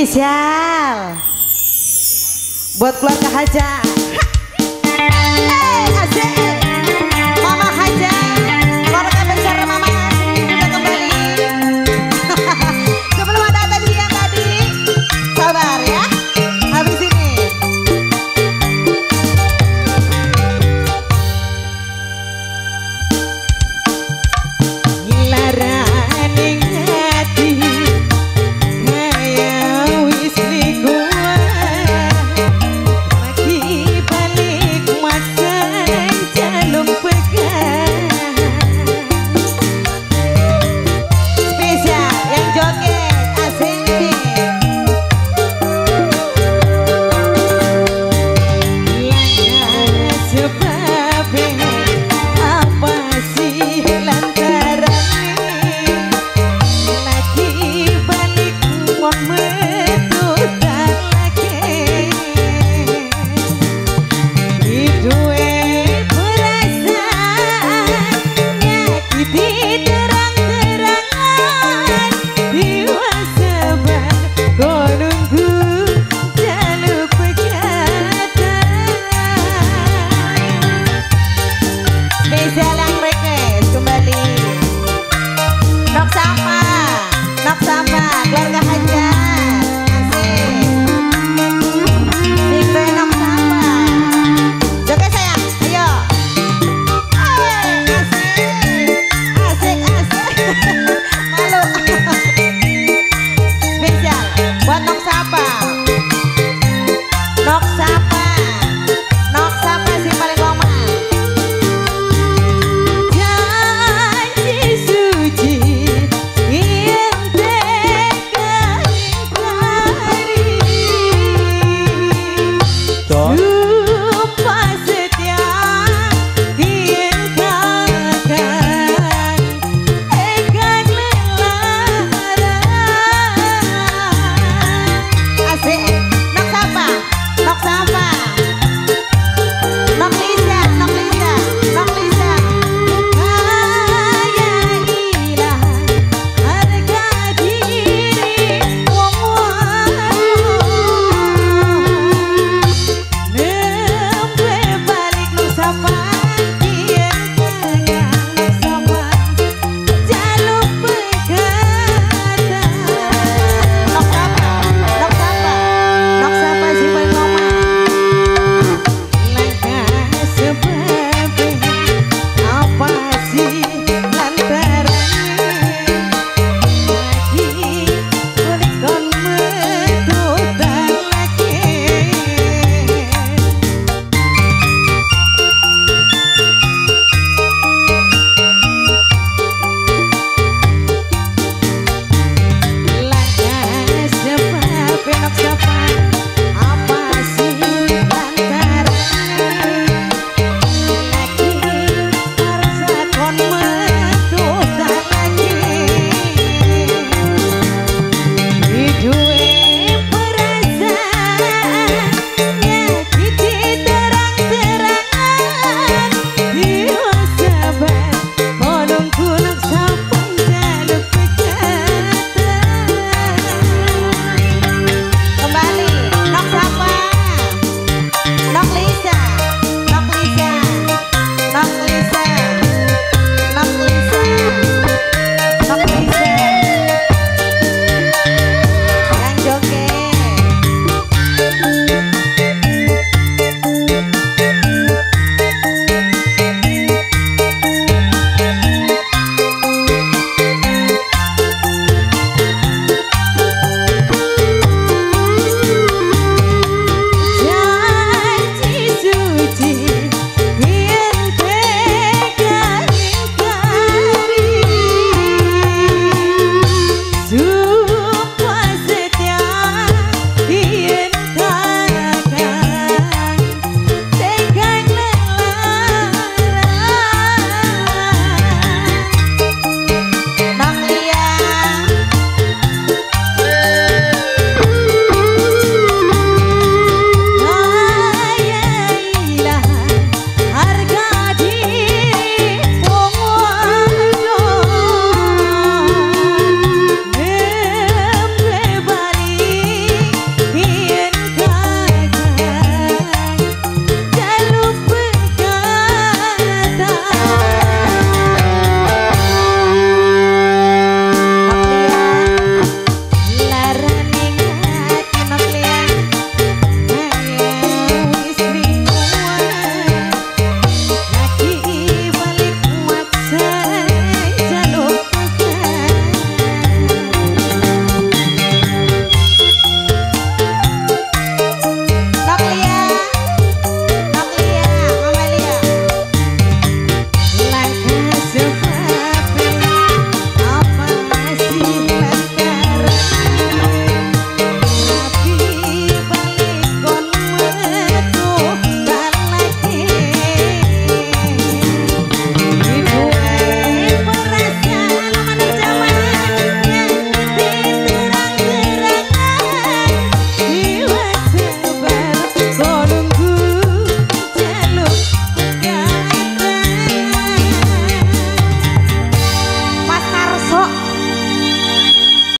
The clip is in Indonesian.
spesial buat keluarga Haja. Hey, asik. мы Dog.